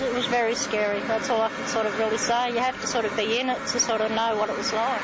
it was very scary. That's all I can sort of really say. You have to sort of be in it to sort of know what it was like.